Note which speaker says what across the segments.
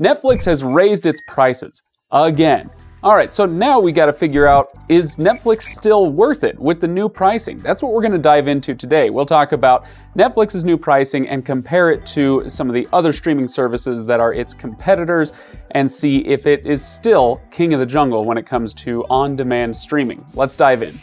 Speaker 1: Netflix has raised its prices again. All right, so now we got to figure out is Netflix still worth it with the new pricing? That's what we're going to dive into today. We'll talk about Netflix's new pricing and compare it to some of the other streaming services that are its competitors and see if it is still king of the jungle when it comes to on demand streaming. Let's dive in.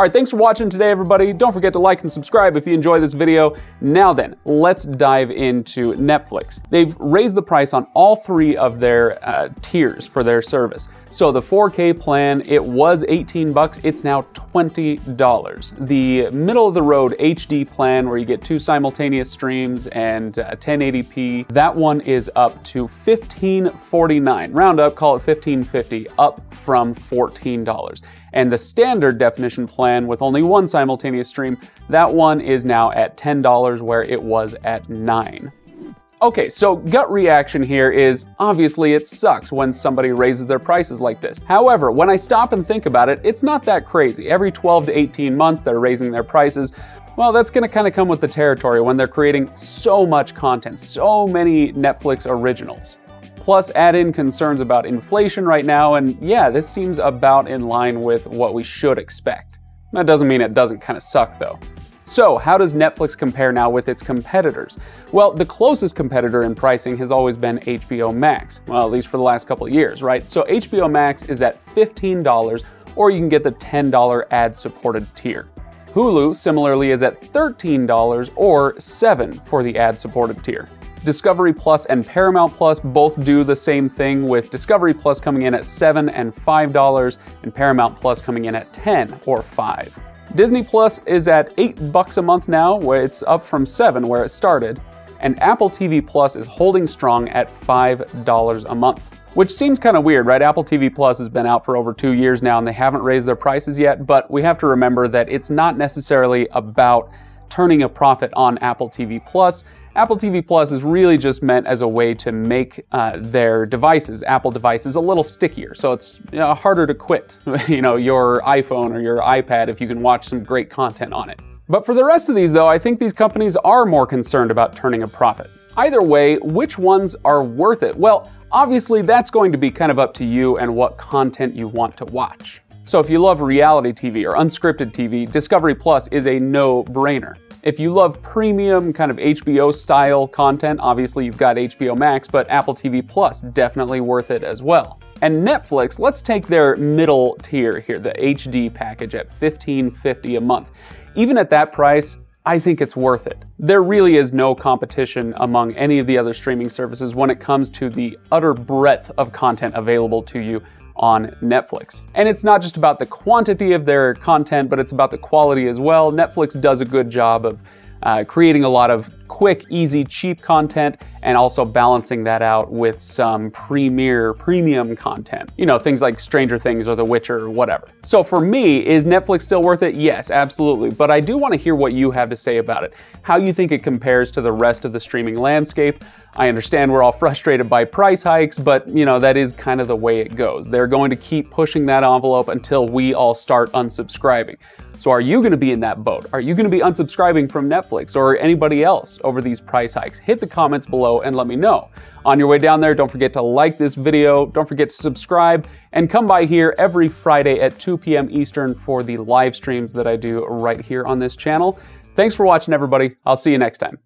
Speaker 1: All right, thanks for watching today, everybody. Don't forget to like and subscribe if you enjoy this video. Now then, let's dive into Netflix. They've raised the price on all three of their uh, tiers for their service. So the 4K plan, it was 18 bucks, it's now $20. The middle of the road HD plan where you get two simultaneous streams and uh, 1080p, that one is up to 1549. Round up, call it 1550, up from $14. And the standard definition plan with only one simultaneous stream, that one is now at $10 where it was at 9 Okay, so gut reaction here is obviously it sucks when somebody raises their prices like this. However, when I stop and think about it, it's not that crazy. Every 12 to 18 months they're raising their prices. Well, that's going to kind of come with the territory when they're creating so much content, so many Netflix originals. Plus, add in concerns about inflation right now, and yeah, this seems about in line with what we should expect. That doesn't mean it doesn't kind of suck though. So, how does Netflix compare now with its competitors? Well, the closest competitor in pricing has always been HBO Max. Well, at least for the last couple of years, right? So, HBO Max is at $15, or you can get the $10 ad supported tier. Hulu similarly is at $13 or 7 for the ad supported tier. Discovery Plus and Paramount Plus both do the same thing with Discovery Plus coming in at 7 and $5 and Paramount Plus coming in at 10 or 5. Disney Plus is at 8 bucks a month now, where it's up from 7 where it started, and Apple TV Plus is holding strong at $5 a month. Which seems kind of weird, right? Apple TV Plus has been out for over two years now and they haven't raised their prices yet, but we have to remember that it's not necessarily about turning a profit on Apple TV Plus. Apple TV Plus is really just meant as a way to make uh, their devices, Apple devices, a little stickier. So it's you know, harder to quit, you know, your iPhone or your iPad if you can watch some great content on it. But for the rest of these, though, I think these companies are more concerned about turning a profit. Either way, which ones are worth it? Well, obviously, that's going to be kind of up to you and what content you want to watch. So if you love reality TV or unscripted TV, Discovery Plus is a no brainer. If you love premium kind of HBO style content, obviously you've got HBO Max, but Apple TV Plus, definitely worth it as well. And Netflix, let's take their middle tier here, the HD package at $15.50 a month. Even at that price, I think it's worth it. There really is no competition among any of the other streaming services when it comes to the utter breadth of content available to you on Netflix. And it's not just about the quantity of their content, but it's about the quality as well. Netflix does a good job of uh, creating a lot of quick, easy, cheap content, and also balancing that out with some premier, premium content. You know, things like Stranger Things or The Witcher or whatever. So for me, is Netflix still worth it? Yes, absolutely. But I do want to hear what you have to say about it, how you think it compares to the rest of the streaming landscape. I understand we're all frustrated by price hikes, but you know, that is kind of the way it goes. They're going to keep pushing that envelope until we all start unsubscribing. So are you going to be in that boat? Are you going to be unsubscribing from Netflix or anybody else over these price hikes? Hit the comments below and let me know. On your way down there, don't forget to like this video, don't forget to subscribe, and come by here every Friday at 2 p.m. Eastern for the live streams that I do right here on this channel. Thanks for watching, everybody. I'll see you next time.